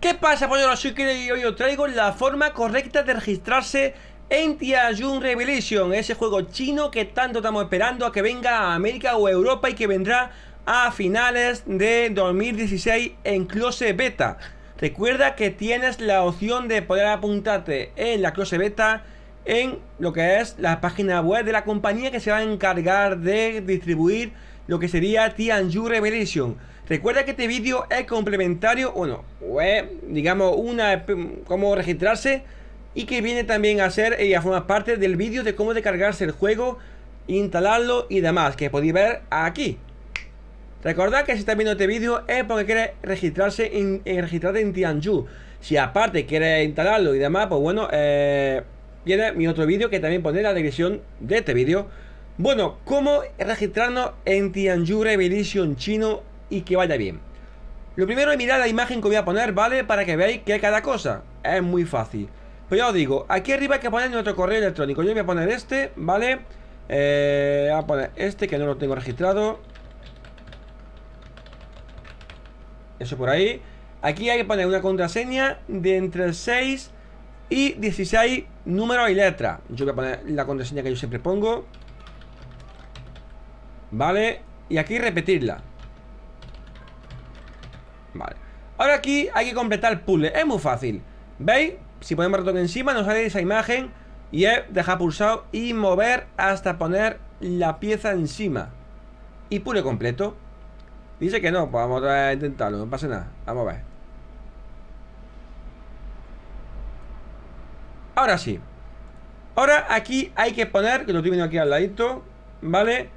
¿Qué pasa, pollo? Soy y hoy os traigo la forma correcta de registrarse en Tianjun Revelation Ese juego chino que tanto estamos esperando a que venga a América o Europa y que vendrá a finales de 2016 en Close Beta Recuerda que tienes la opción de poder apuntarte en la Close Beta en lo que es la página web de la compañía que se va a encargar de distribuir lo que sería Tianjun Revelation Recuerda que este vídeo es complementario, bueno, digamos, una cómo registrarse y que viene también a ser y a formar parte del vídeo de cómo descargarse el juego, instalarlo y demás, que podéis ver aquí. Recordad que si estás viendo este vídeo es porque quieres registrarse en, registrarte en Tianju. Si aparte quieres instalarlo y demás, pues bueno, eh, viene mi otro vídeo que también pondré la descripción de este vídeo. Bueno, cómo registrarnos en Tianju Revelation chino y que vaya bien. Lo primero es mirar la imagen que voy a poner, ¿vale? Para que veáis que cada cosa es muy fácil. Pues ya os digo, aquí arriba hay que poner nuestro correo electrónico. Yo voy a poner este, ¿vale? Eh, voy a poner este que no lo tengo registrado. Eso por ahí. Aquí hay que poner una contraseña de entre 6 y 16 números y letras. Yo voy a poner la contraseña que yo siempre pongo. ¿Vale? Y aquí repetirla. Vale Ahora aquí hay que completar el puzzle Es muy fácil ¿Veis? Si ponemos ratón encima nos sale esa imagen Y es dejar pulsado y mover hasta poner la pieza encima Y puzzle completo Dice que no, pues vamos a intentarlo No pasa nada, vamos a ver Ahora sí Ahora aquí hay que poner Que lo estoy aquí al ladito ¿Vale?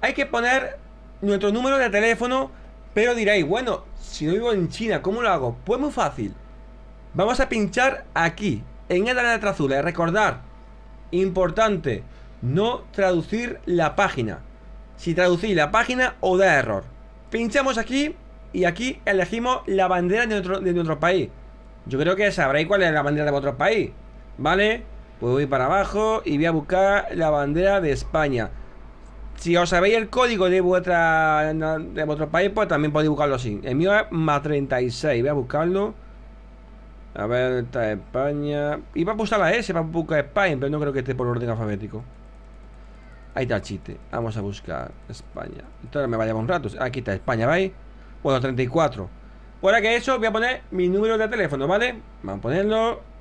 Hay que poner nuestro número de teléfono pero diréis, bueno, si no vivo en China, ¿cómo lo hago? Pues muy fácil. Vamos a pinchar aquí, en esta letra azul. Recordar, importante, no traducir la página. Si traducís la página o da error. Pinchamos aquí y aquí elegimos la bandera de nuestro, de nuestro país. Yo creo que sabréis cuál es la bandera de vuestro país. ¿Vale? Pues voy para abajo y voy a buscar la bandera de España. Si os sabéis el código de vuestra de vuestro país, pues también podéis buscarlo así. El mío es más 36. Voy a buscarlo. A ver, está España. Iba a pulsar la S para buscar España, pero no creo que esté por orden alfabético. Ahí está el chiste. Vamos a buscar España. Entonces me va a un rato. Aquí está España, ¿veis? Bueno, 34. Por que eso, voy a poner mi número de teléfono, ¿vale? Vamos a ponerlo.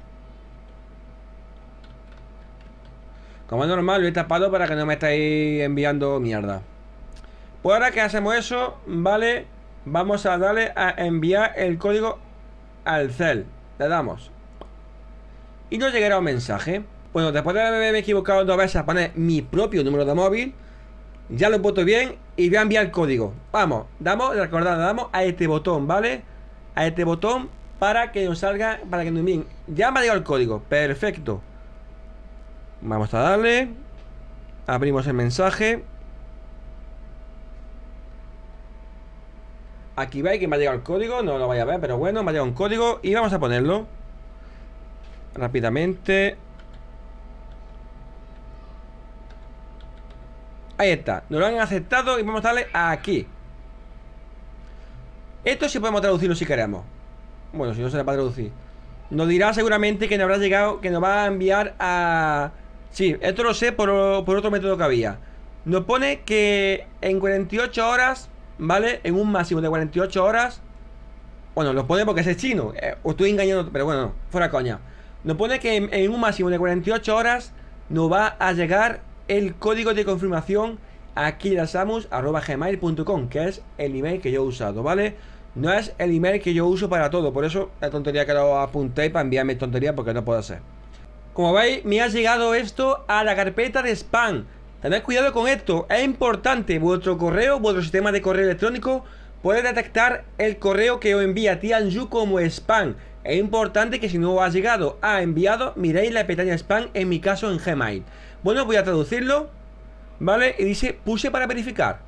Como es normal, lo he tapado para que no me estéis enviando mierda. Pues ahora que hacemos eso, ¿vale? Vamos a darle a enviar el código al cel. Le damos. Y nos llegará un mensaje. Bueno, después de haberme equivocado dos veces a poner mi propio número de móvil Ya lo puesto bien y voy a enviar el código. Vamos, damos, recordad, damos a este botón, ¿vale? A este botón para que nos salga, para que nos envíen. Ya me ha llegado el código, perfecto Vamos a darle. Abrimos el mensaje. Aquí veis que me ha llegado el código No lo vaya a ver, pero bueno, me ha llegado un código Y vamos a ponerlo. Rápidamente. Ahí está, nos lo han aceptado Y vamos a darle aquí. Esto sí podemos traducirlo si queremos. Bueno, si no se le va a traducir. Nos dirá seguramente que nos habrá llegado Que nos va a enviar a Sí, esto lo sé por, otro método que había Nos pone que en 48 horas ¿Vale? En un máximo de 48 horas Bueno, lo pone porque es chino eh, estoy engañando, pero bueno, fuera coña Nos pone que en, un máximo de 48 horas Nos va a llegar el código de confirmación a gmail.com Que es el email que yo he usado, ¿vale? No es el email que yo uso para todo Por eso la tontería que lo apunté para enviarme tontería Porque no puedo hacer como veis, me ha llegado esto a la carpeta de spam. Tened cuidado con esto, es importante. Vuestro correo, vuestro sistema de correo electrónico Puede detectar el correo que os envía Tianju como spam. Es importante que si no ha llegado a enviado Miréis la pestaña spam, en mi caso en Gmail. Bueno, voy a traducirlo ¿Vale? Y dice, puse para verificar.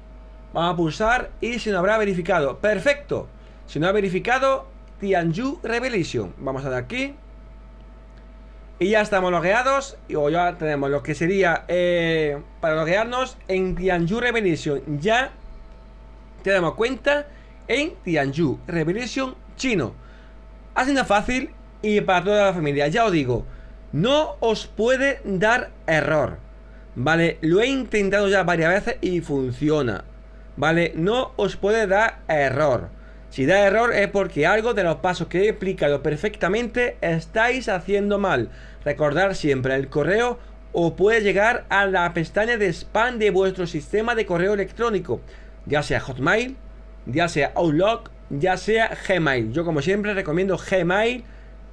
Vamos a pulsar y si no habrá verificado. Perfecto. Si no ha verificado, Tianju Revelation. Vamos a dar aquí Y ya estamos logueados O ya tenemos lo que sería eh, Para loguearnos en Tianju Revelation. Ya tenemos cuenta en Tianju Revelation chino. Haciendo fácil y para toda la familia. Ya os digo No os puede dar error Vale, lo he intentado ya varias veces y funciona Vale, no os puede dar error si da error es porque algo de los pasos que he explicado perfectamente estáis haciendo mal. Recordar siempre el correo o puede llegar a la pestaña de spam de vuestro sistema de correo electrónico, ya sea Hotmail, ya sea Outlook, ya sea Gmail. Yo como siempre recomiendo Gmail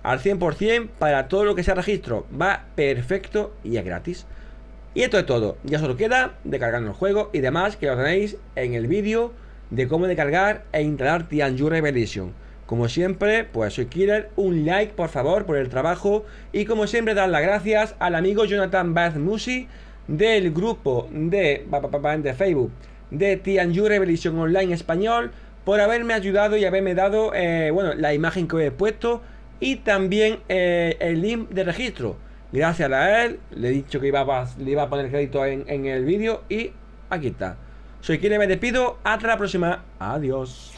al 100% para todo lo que sea registro. Va perfecto y es gratis. Y esto es todo. Ya solo queda de cargar el juego y demás que lo tenéis en el vídeo de cómo descargar e instalar Tianju Revelation. Como siempre, pues soy Killer, un like por favor por el trabajo y como siempre dar las gracias al amigo Jonathan Bath Musi del grupo de, de Facebook de Tianju Revelation Online Español por haberme ayudado y haberme dado, eh, bueno, la imagen que he puesto y también eh, el link de registro. Gracias a él, le he dicho que iba le iba a poner crédito en, en el vídeo y aquí está. Soy quien me despido. Hasta la próxima. Adiós.